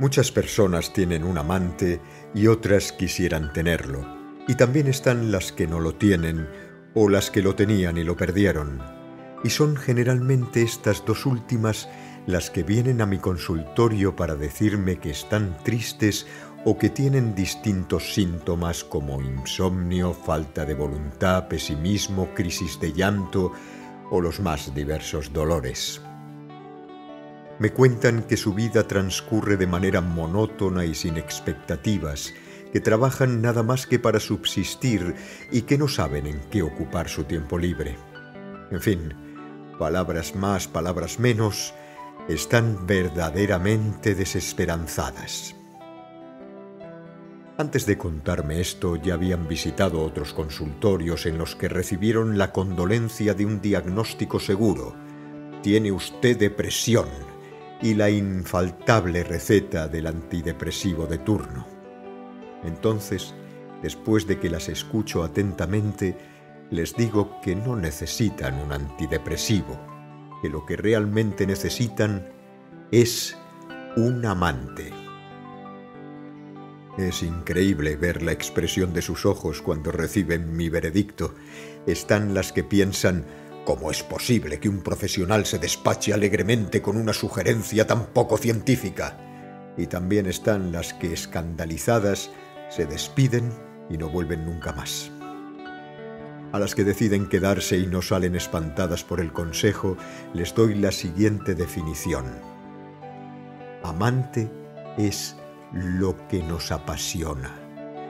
Muchas personas tienen un amante y otras quisieran tenerlo. Y también están las que no lo tienen o las que lo tenían y lo perdieron. Y son generalmente estas dos últimas las que vienen a mi consultorio para decirme que están tristes o que tienen distintos síntomas como insomnio, falta de voluntad, pesimismo, crisis de llanto o los más diversos dolores. Me cuentan que su vida transcurre de manera monótona y sin expectativas, que trabajan nada más que para subsistir y que no saben en qué ocupar su tiempo libre. En fin, palabras más, palabras menos, están verdaderamente desesperanzadas. Antes de contarme esto ya habían visitado otros consultorios en los que recibieron la condolencia de un diagnóstico seguro. Tiene usted depresión y la infaltable receta del antidepresivo de turno. Entonces, después de que las escucho atentamente, les digo que no necesitan un antidepresivo, que lo que realmente necesitan es un amante. Es increíble ver la expresión de sus ojos cuando reciben mi veredicto. Están las que piensan, ¿Cómo es posible que un profesional se despache alegremente con una sugerencia tan poco científica? Y también están las que, escandalizadas, se despiden y no vuelven nunca más. A las que deciden quedarse y no salen espantadas por el consejo, les doy la siguiente definición. Amante es lo que nos apasiona,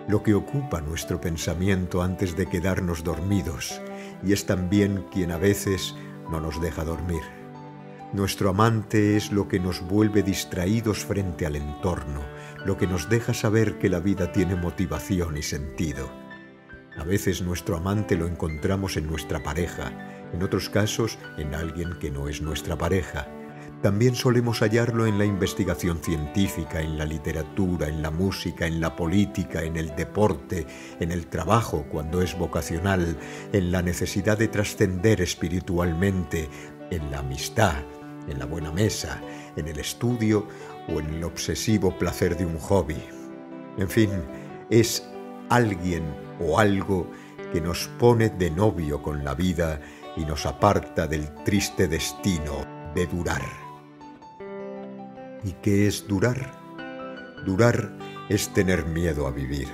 lo que ocupa nuestro pensamiento antes de quedarnos dormidos, y es también quien a veces no nos deja dormir. Nuestro amante es lo que nos vuelve distraídos frente al entorno, lo que nos deja saber que la vida tiene motivación y sentido. A veces nuestro amante lo encontramos en nuestra pareja, en otros casos en alguien que no es nuestra pareja, también solemos hallarlo en la investigación científica, en la literatura, en la música, en la política, en el deporte, en el trabajo cuando es vocacional, en la necesidad de trascender espiritualmente, en la amistad, en la buena mesa, en el estudio o en el obsesivo placer de un hobby. En fin, es alguien o algo que nos pone de novio con la vida y nos aparta del triste destino de durar. ¿Y qué es durar? Durar es tener miedo a vivir,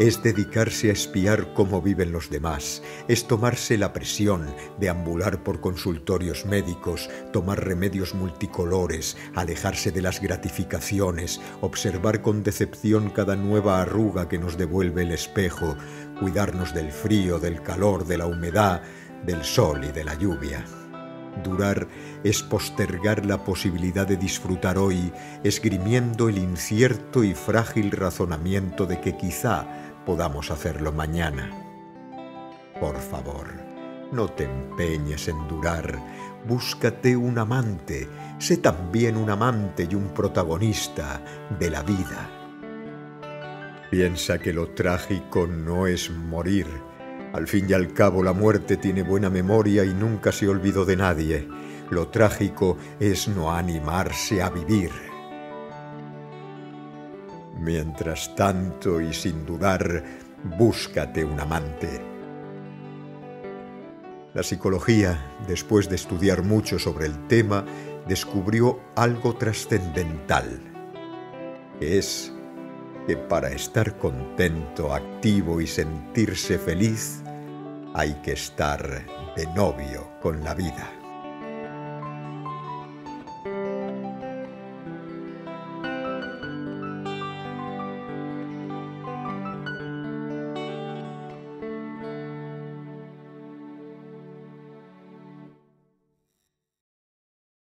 es dedicarse a espiar cómo viven los demás, es tomarse la presión, deambular por consultorios médicos, tomar remedios multicolores, alejarse de las gratificaciones, observar con decepción cada nueva arruga que nos devuelve el espejo, cuidarnos del frío, del calor, de la humedad, del sol y de la lluvia. Durar es postergar la posibilidad de disfrutar hoy, esgrimiendo el incierto y frágil razonamiento de que quizá podamos hacerlo mañana. Por favor, no te empeñes en durar, búscate un amante, sé también un amante y un protagonista de la vida. Piensa que lo trágico no es morir, al fin y al cabo la muerte tiene buena memoria y nunca se olvidó de nadie. Lo trágico es no animarse a vivir. Mientras tanto y sin dudar, búscate un amante. La psicología, después de estudiar mucho sobre el tema, descubrió algo trascendental. Es que para estar contento, activo y sentirse feliz, hay que estar de novio con la vida.